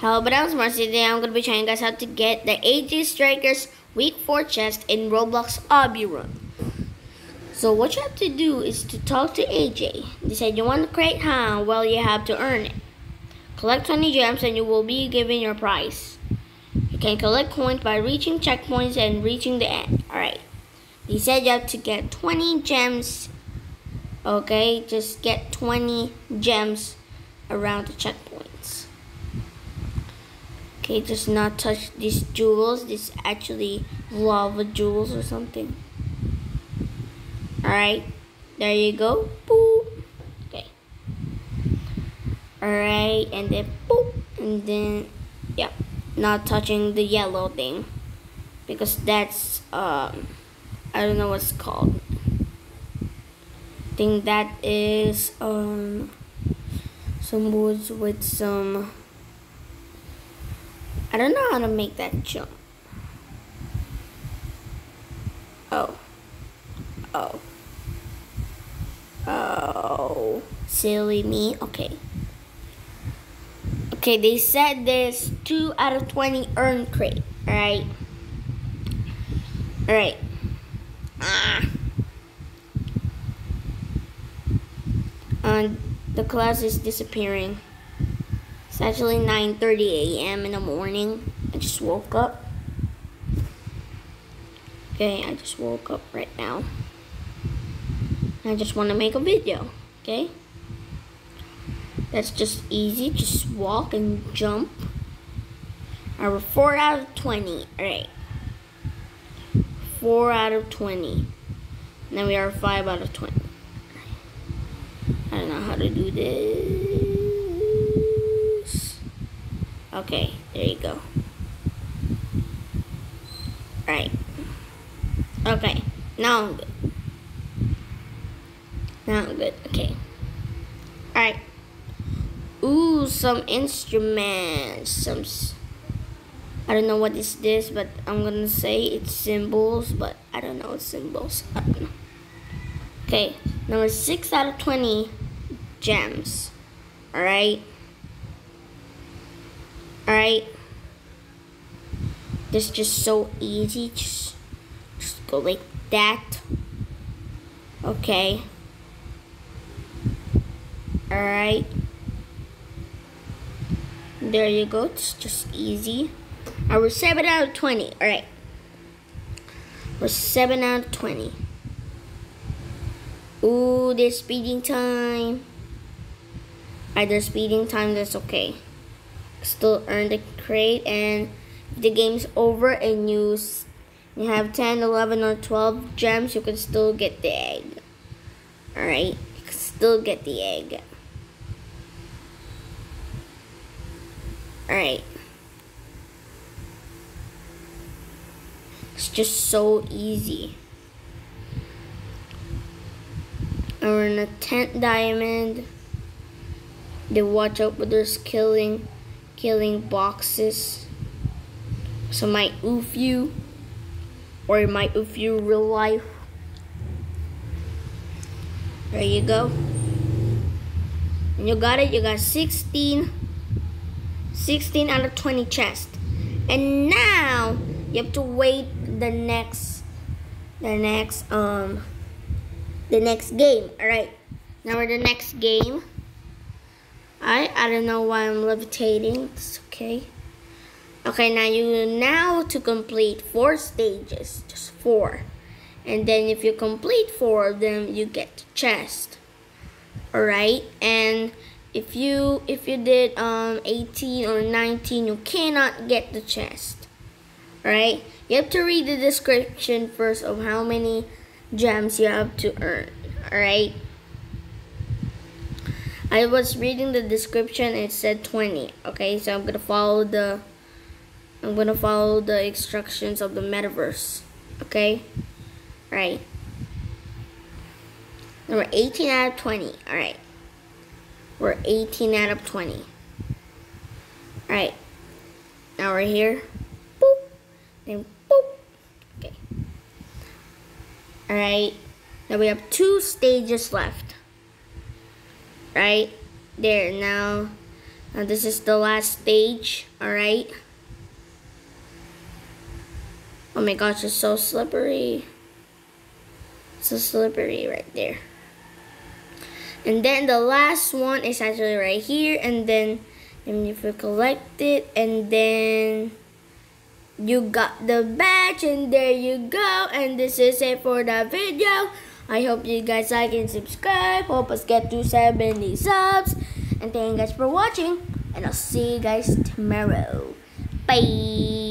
Hello, but I'm Marcy. Today I'm going to be showing you guys how to get the AJ Strikers Week 4 chest in Roblox Obby Run. So what you have to do is to talk to AJ. They said you want to create how well you have to earn it. Collect 20 gems and you will be given your prize. You can collect coins by reaching checkpoints and reaching the end. Alright. He said you have to get 20 gems. Okay, just get 20 gems around the checkpoints. Okay, just not touch these jewels. This actually lava jewels or something. Alright, there you go. Boop. Okay. Alright, and then boop. And then, yeah, not touching the yellow thing. Because that's, um, I don't know what's called. I think that is, um, some woods with some I don't know how to make that jump. Oh. Oh. Oh. Silly me. Okay. Okay, they said there's 2 out of 20 earn crate. Alright. Alright. Ah. And the class is disappearing. It's actually 9.30 a.m. in the morning. I just woke up. Okay, I just woke up right now. I just want to make a video, okay? That's just easy. Just walk and jump. I we're 4 out of 20. Alright. 4 out of 20. Now we are 5 out of 20. I don't know how to do this. Okay, there you go. Right. Okay, now I'm good. Now I'm good. Okay. Alright. Ooh, some instruments. Some. I don't know what is this, but I'm gonna say it's cymbals, but I don't know cymbals. I don't know. Okay, number six out of twenty gems. Alright. Alright. This is just so easy. Just, just go like that. Okay. Alright. There you go. It's just easy. Uh, I was 7 out of 20. Alright. We're 7 out of 20. Ooh, there's speeding time. There's speeding time. That's okay still earn the crate and the game's over and you you have 10 11 or 12 gems you can still get the egg. Alright you can still get the egg. Alright. It's just so easy. We're in a 10th diamond. They watch out with there's killing killing boxes. So might oof you, or might oof you real life. There you go. And you got it, you got 16, 16 out of 20 chests. And now, you have to wait the next, the next, um, the next game. All right, now we're the next game. I I don't know why I'm levitating. It's okay. Okay, now you now to complete four stages, just four. And then if you complete four of them, you get the chest. Alright? And if you if you did um 18 or 19, you cannot get the chest. Alright? You have to read the description first of how many gems you have to earn. Alright? I was reading the description and it said 20. Okay, so I'm gonna follow the I'm gonna follow the instructions of the metaverse. Okay? Alright. Number 18 out of 20. Alright. We're 18 out of 20. Alright. Now we're here. Boop. Then boop. Okay. Alright. Now we have two stages left right there now Now this is the last stage, alright? Oh my gosh, it's so slippery. So slippery right there. And then the last one is actually right here. And then and if you collect it and then you got the badge and there you go. And this is it for the video. I hope you guys like and subscribe. Hope us get to 70 subs. And thank you guys for watching. And I'll see you guys tomorrow. Bye.